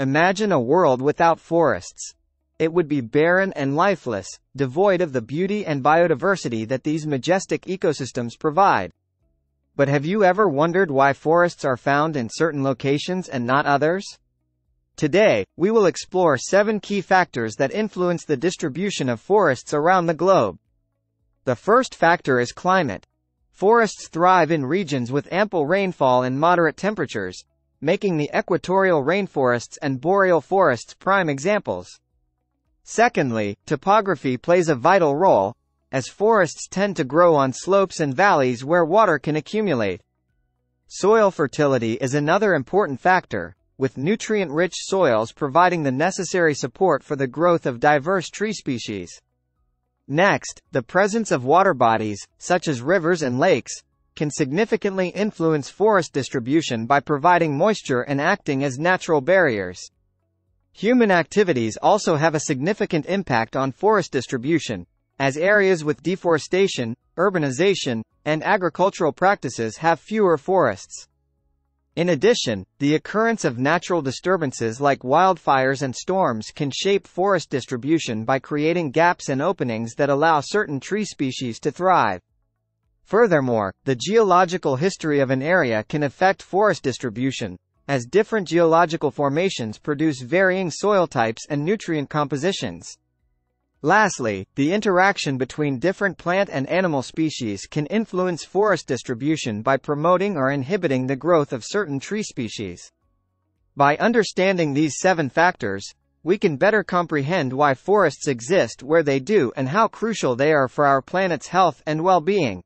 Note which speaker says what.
Speaker 1: Imagine a world without forests. It would be barren and lifeless, devoid of the beauty and biodiversity that these majestic ecosystems provide. But have you ever wondered why forests are found in certain locations and not others? Today, we will explore seven key factors that influence the distribution of forests around the globe. The first factor is climate. Forests thrive in regions with ample rainfall and moderate temperatures, making the equatorial rainforests and boreal forests prime examples. Secondly, topography plays a vital role, as forests tend to grow on slopes and valleys where water can accumulate. Soil fertility is another important factor, with nutrient-rich soils providing the necessary support for the growth of diverse tree species. Next, the presence of water bodies, such as rivers and lakes, can significantly influence forest distribution by providing moisture and acting as natural barriers. Human activities also have a significant impact on forest distribution, as areas with deforestation, urbanization, and agricultural practices have fewer forests. In addition, the occurrence of natural disturbances like wildfires and storms can shape forest distribution by creating gaps and openings that allow certain tree species to thrive. Furthermore, the geological history of an area can affect forest distribution, as different geological formations produce varying soil types and nutrient compositions. Lastly, the interaction between different plant and animal species can influence forest distribution by promoting or inhibiting the growth of certain tree species. By understanding these seven factors, we can better comprehend why forests exist where they do and how crucial they are for our planet's health and well-being.